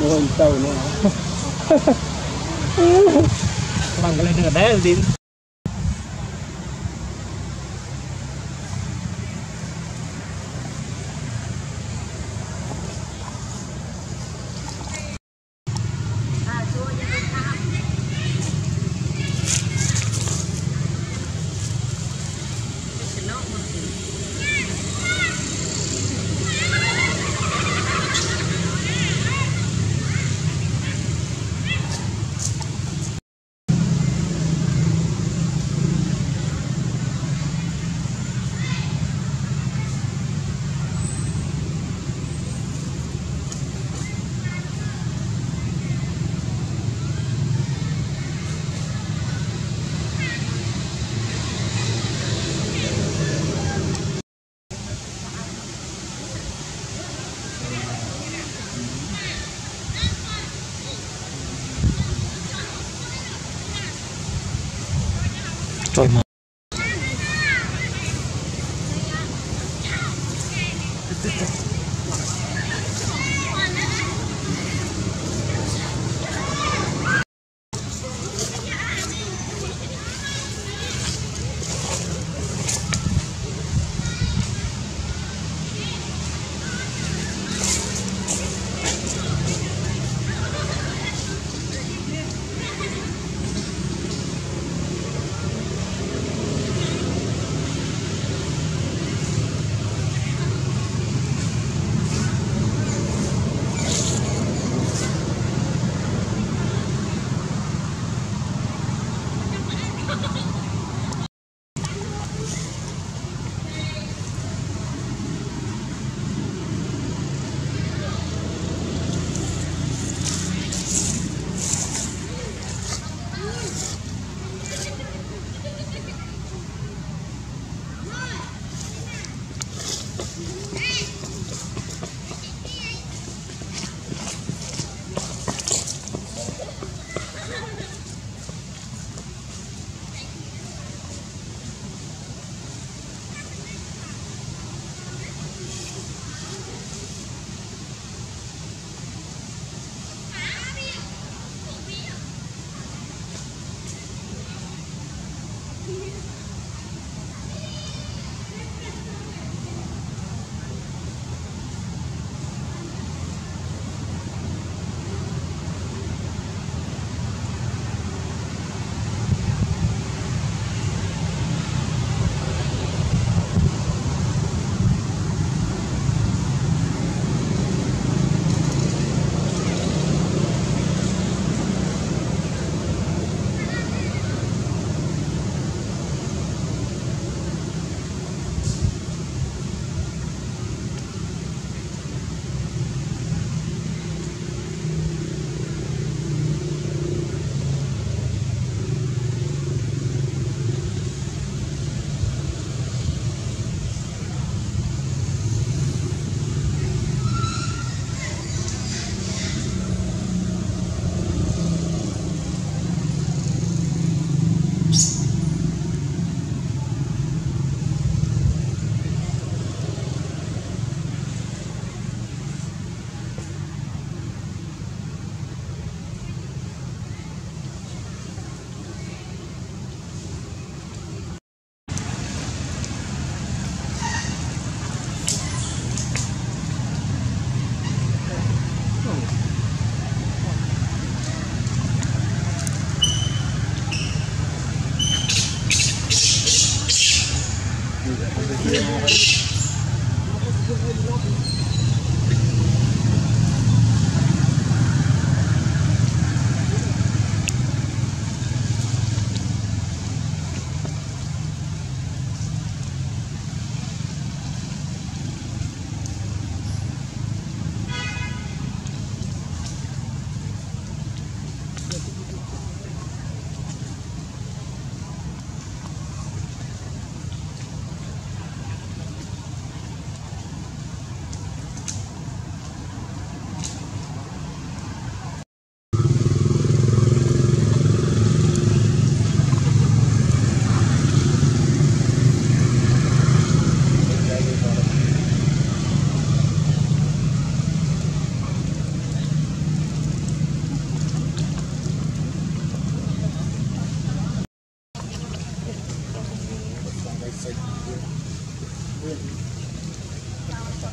mô hình tàu nữa. Bằng cái này được đấy đi Tolma. Shh.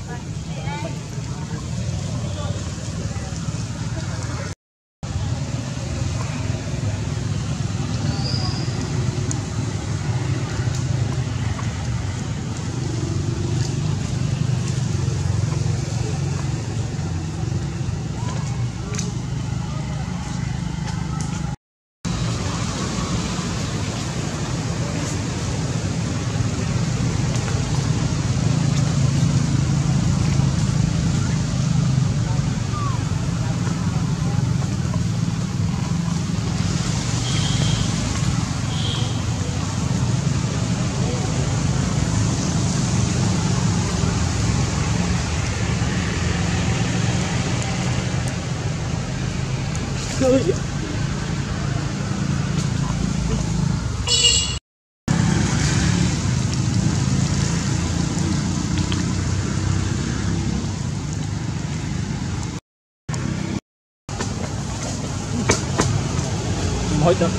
Bye. 好几天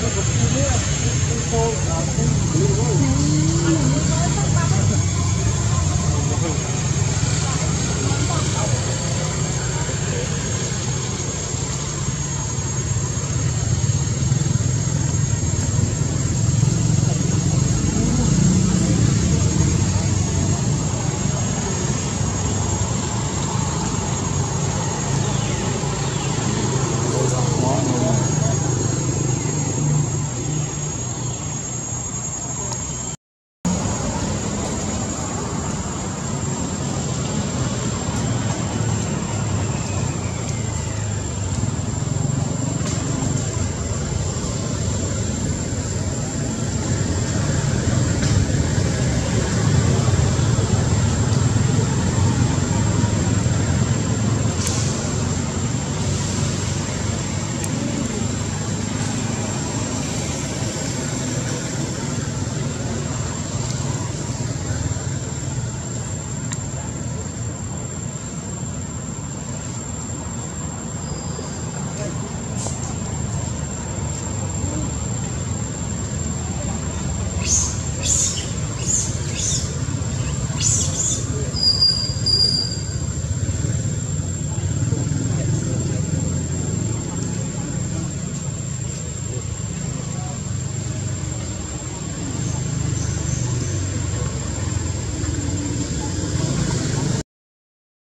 Thank you.